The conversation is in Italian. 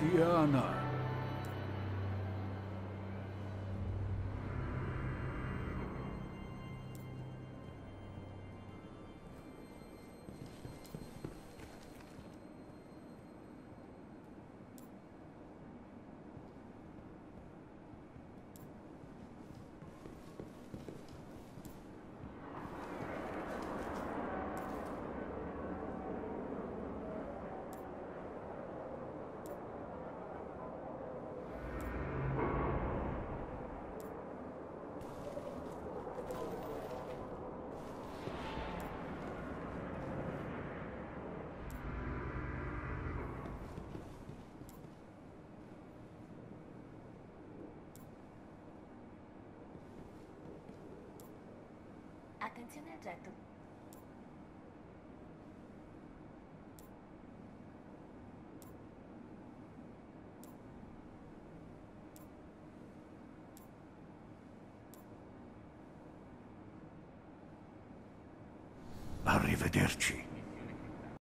Diana. Attenzione al getto. Arrivederci.